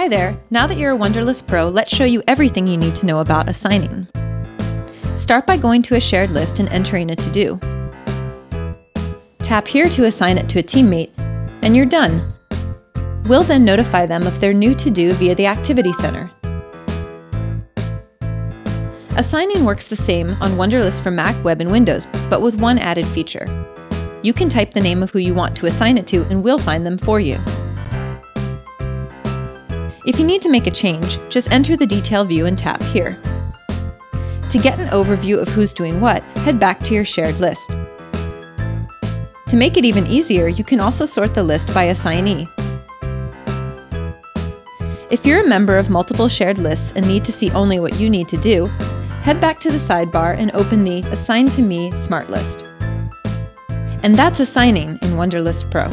Hi there! Now that you're a Wunderlist Pro, let's show you everything you need to know about assigning. Start by going to a shared list and entering a to-do. Tap here to assign it to a teammate, and you're done. We'll then notify them of their new to-do via the Activity Center. Assigning works the same on Wunderlist for Mac, Web, and Windows, but with one added feature. You can type the name of who you want to assign it to and we'll find them for you. If you need to make a change, just enter the detail view and tap here. To get an overview of who's doing what, head back to your shared list. To make it even easier, you can also sort the list by assignee. If you're a member of multiple shared lists and need to see only what you need to do, head back to the sidebar and open the Assign to Me Smart List. And that's assigning in Wunderlist Pro.